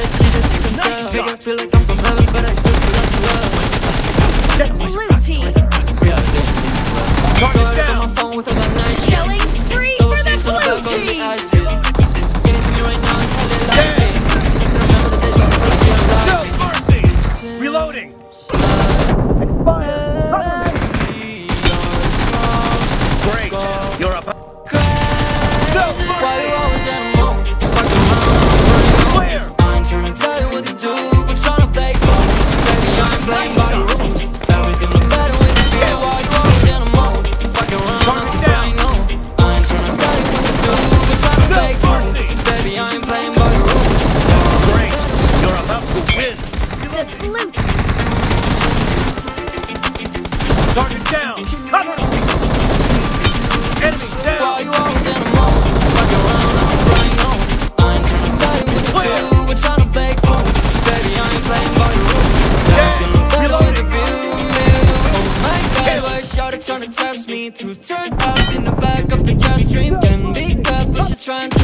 it, she just feel like I'm from heaven, but I still feel like love The blue team. For the blue team. Reloading! Great! You're up! Salute! Target down! Cover! Enemy down! you always in a mode? Fuck around, I'm on. I ain't trying to tell you what to do. We're trying to play cool. Baby, I ain't playing by your rules. Trying to test me to turn up in the back of the jet stream. Can be trying to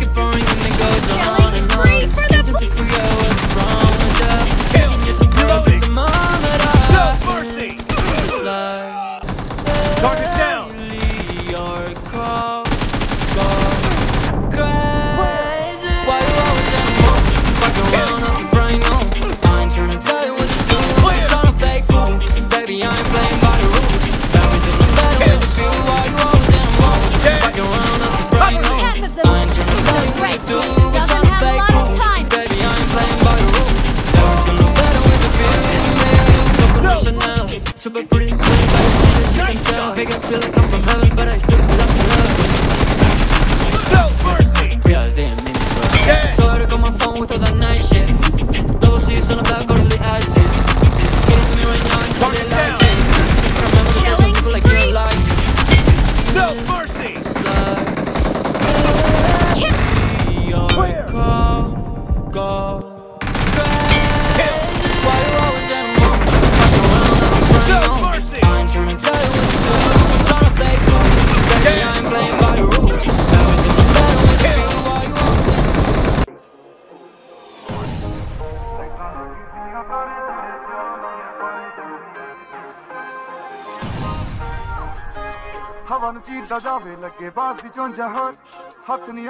looking for you and it goes on and on. It's free for the on about ਹਵਾ ਨੂੰ ਚੀਰਦਾ ਜਾਵੇ ਲੱਗੇ ਬਾਜ਼ ਦੀ ਚੁੰਝ ਹਰ ਹੱਥ ਨਹੀਂ